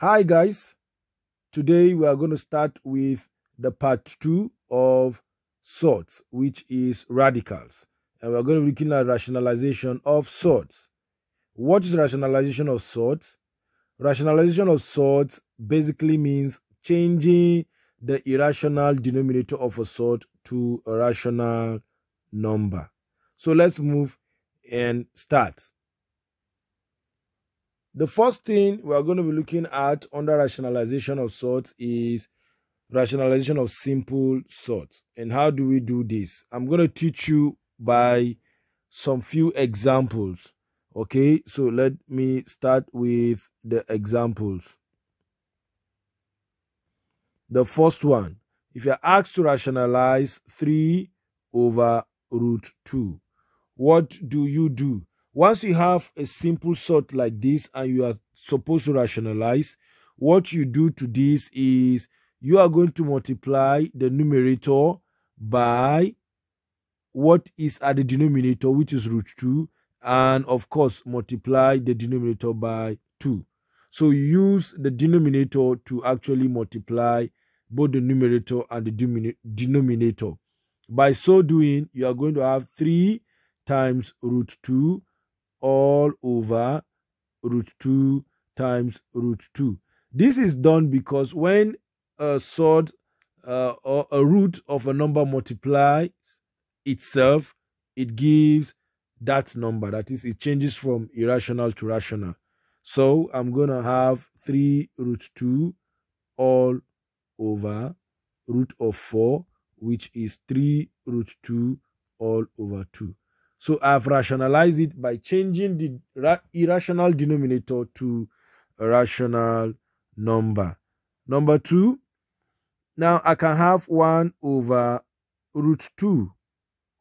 Hi guys, today we are going to start with the part 2 of surds which is radicals and we're going to be looking at rationalization of surds. What is rationalization of surds? Rationalization of surds basically means changing the irrational denominator of a surd to a rational number. So let's move and start. The first thing we are going to be looking at under rationalization of surds is rationalization of simple surds. And how do we do this? I'm going to teach you by some few examples. Okay, so let me start with the examples. The first one, if you're asked to rationalize 3 over root 2, what do you do? Once you have a simple surd like this and you are supposed to rationalize, what you do to this is you are going to multiply the numerator by what is at the denominator, which is root 2, and of course multiply the denominator by 2. So you use the denominator to actually multiply both the numerator and the denominator. By so doing, you are going to have 3 times root 2 all over root 2 times root 2. This is done because when a surd uh, or a root of a number multiplies itself, it gives that number. That is, it changes from irrational to rational. So I'm going to have 3 root 2 all over root of 4, which is 3 root 2 all over 2. So I've rationalized it by changing the irrational denominator to a rational number. Number two, now I can have 1 over root 2.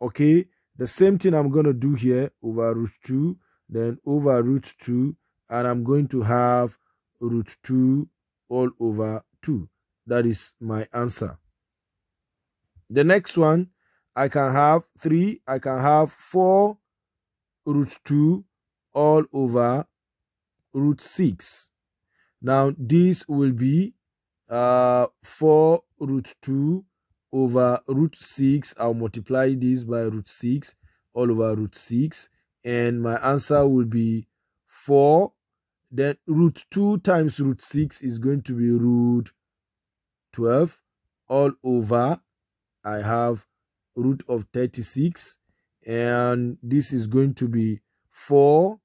Okay, the same thing I'm going to do here over root 2, then over root 2, and I'm going to have root 2 all over 2. That is my answer. The next one, I can have 3, I can have 4 root 2 all over root 6. Now, this will be uh, 4 root 2 over root 6. I'll multiply this by root 6 all over root 6. And my answer will be 4. Then root 2 times root 6 is going to be root 12 all over. I have root of 36 and this is going to be 4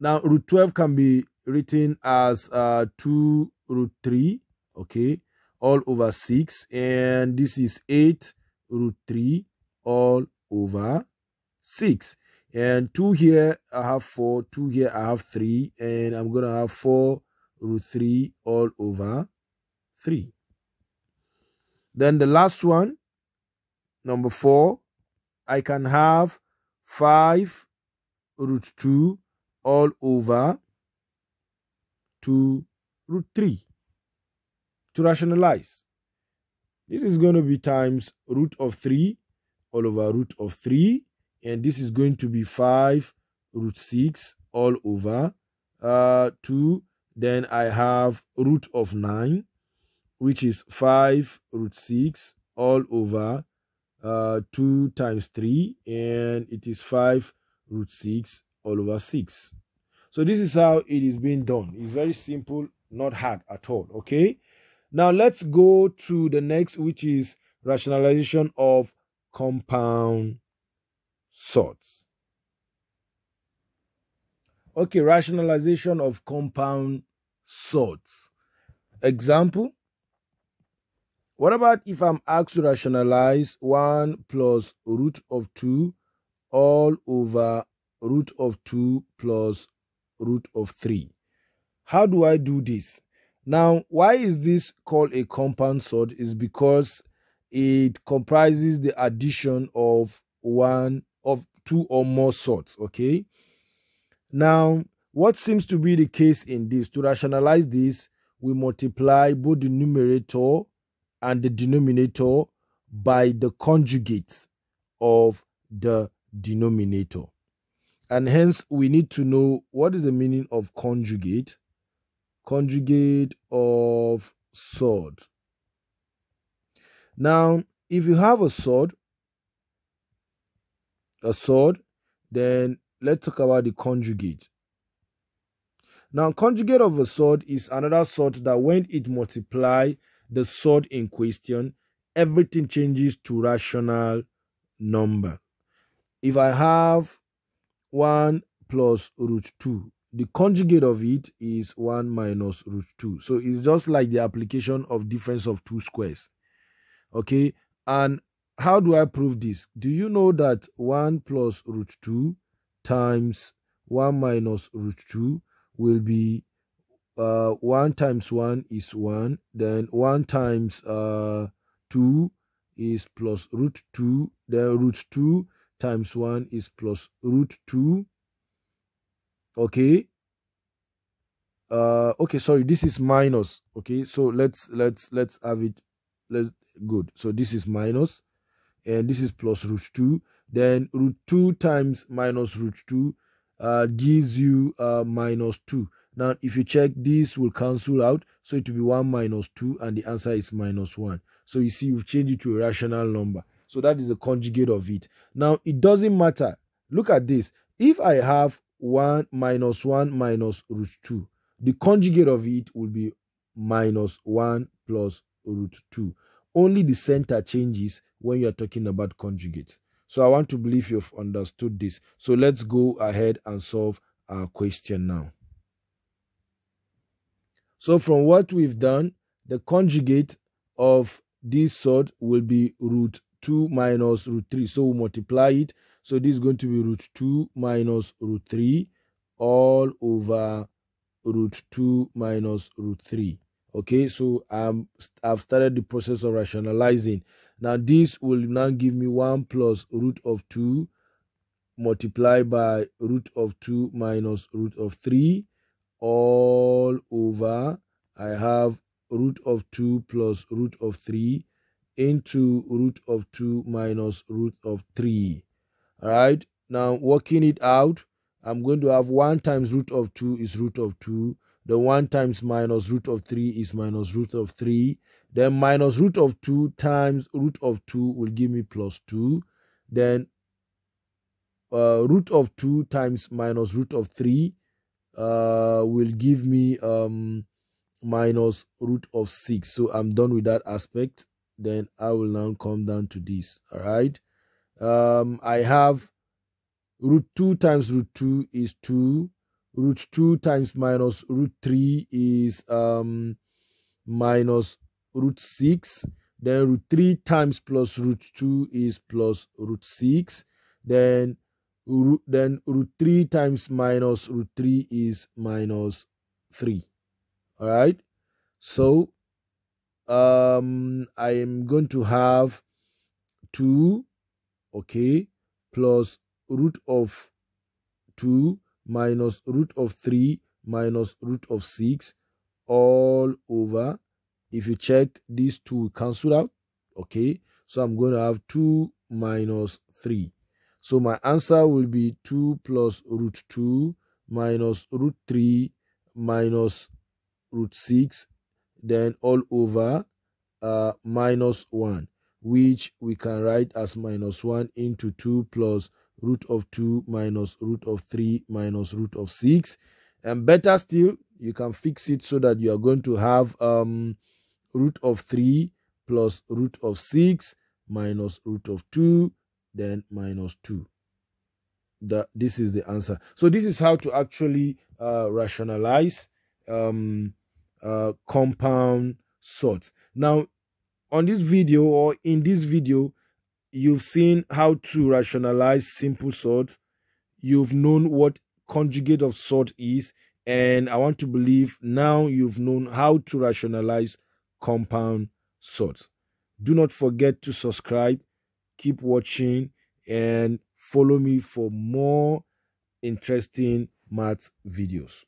now root 12 can be written as uh, 2 root 3 okay all over 6 and this is 8 root 3 all over 6 and 2 here I have 4 2 here I have 3 and I'm gonna have 4 root 3 all over 3 then the last one Number four, I can have 5 root 2 all over 2 root 3 to rationalize. This is going to be times root of 3 all over root of 3 and this is going to be 5 root 6 all over uh, 2 then I have root of 9 which is 5 root 6 all over uh, 2 times 3 and it is 5 root 6 all over 6. So this is how it is being done. It's very simple, not hard at all, okay? Now let's go to the next which is rationalization of compound surds. Okay, rationalization of compound surds. Example, what about if I'm asked to rationalize 1 plus root of 2 all over root of 2 plus root of 3? How do I do this? Now, why is this called a compound surd? Is because it comprises the addition of one of two or more surds, okay? Now, what seems to be the case in this, to rationalize this, we multiply both the numerator and the denominator by the conjugate of the denominator. And hence, we need to know what is the meaning of conjugate. conjugate of surd. Now, if you have a surd, a surd, then let's talk about the conjugate. Now, conjugate of a surd is another surd that when it multiply the surd in question, everything changes to rational number. If I have 1 plus root 2, the conjugate of it is 1 minus root 2. So it's just like the application of difference of two squares. Okay, and how do I prove this? Do you know that 1 plus root 2 times 1 minus root 2 will be uh, 1 times 1 is 1, then 1 times uh, 2 is plus root 2, then root 2 times 1 is plus root 2. Okay. Uh, okay, sorry, this is minus. Okay, so let's let's let's have it. Let's good. So this is minus, and this is plus root 2. Then root 2 times minus root 2 uh, gives you uh, minus 2. Now, if you check, this will cancel out. So it will be 1 minus 2, and the answer is minus 1. So you see, we've changed it to a rational number. So that is the conjugate of it. Now, it doesn't matter. Look at this. If I have 1 minus 1 minus root 2, the conjugate of it will be minus 1 plus root 2. Only the center changes when you are talking about conjugates. So I want to believe you've understood this. So let's go ahead and solve our question now. So from what we've done, the conjugate of this surd will be root 2 minus root 3. So we multiply it. So this is going to be root 2 minus root 3 all over root 2 minus root 3. Okay, so I've started the process of rationalizing. Now this will now give me 1 plus root of 2 multiplied by root of 2 minus root of 3 all over I have root of 2 plus root of 3 into root of 2 minus root of 3 all right now working it out i'm going to have 1 times root of 2 is root of 2 the 1 times minus root of 3 is minus root of 3 then minus root of 2 times root of 2 will give me plus 2 then uh, root of 2 times minus root of 3 uh, will give me um, minus root of 6 so i'm done with that aspect. Then i will now come down to this. All right? Um i have root 2 times root 2 is 2 root 2 times minus root 3 is um minus root 6 then root 3 times plus root 2 is plus root 6 then then root 3 times minus root 3 is minus 3 all right? So um i am going to have 2 okay plus root of 2 minus root of 3 minus root of 6 all over. If you check these two cancel out okay? So i'm going to have 2 minus 3 so my answer will be 2 plus root 2 minus root 3 minus root 6 then all over uh, minus 1 which we can write as minus 1 into 2 plus root of 2 minus root of 3 minus root of 6 and better still you can fix it so that you are going to have um, root of 3 plus root of 6 minus root of 2 then minus 2 that this is the answer. So this is how to actually uh, rationalize um, uh, compound surds. Now on this video or in this video you've seen how to rationalize simple surd. You've known what conjugate of surd is and i want to believe now you've known how to rationalize compound surds. Do not forget to subscribe keep watching and follow me for more interesting math videos